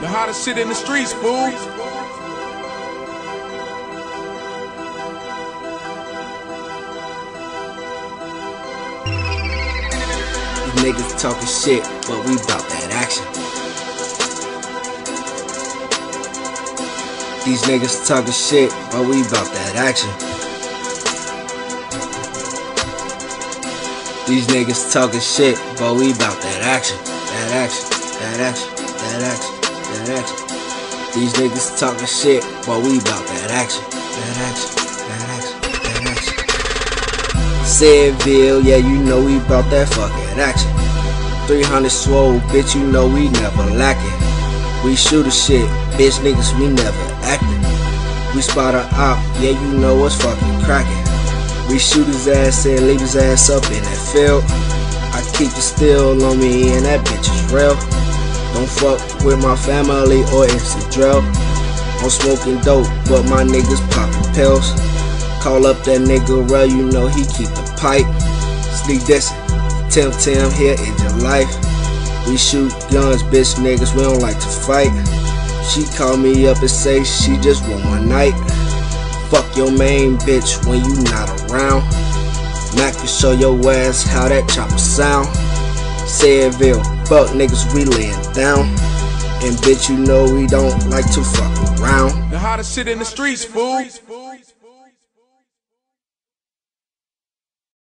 The hottest shit in the streets, fool. These niggas talking shit, but we bout that action. These niggas talking shit, but we bout that action. These niggas talking shit, but we bout that action. That action, that action, that action, that action. These niggas talking shit, but we bout that action. That action, that action, that action. Sedville, yeah, you know we bout that fucking action. 300 swole, bitch, you know we never lacking. We shoot a shit, bitch, niggas, we never acting. We spot a op, yeah, you know what's fucking cracking. We shoot his ass and leave his ass up in that field. I keep the steel on me and that bitch is real. Don't fuck with my family or it's a. I'm smoking dope, but my niggas popping pills. Call up that nigga, bro, you know he keep the pipe. Sneak this, Tim Tim here in your life. We shoot guns, bitch niggas, we don't like to fight. She call me up and say she just want one night. Fuck your main bitch when you not around. Mac can show your ass how that chopper sound. Sedville, fuck niggas, we laying down. And bitch, you know we don't like to fuck around. The hottest shit in the streets, fool.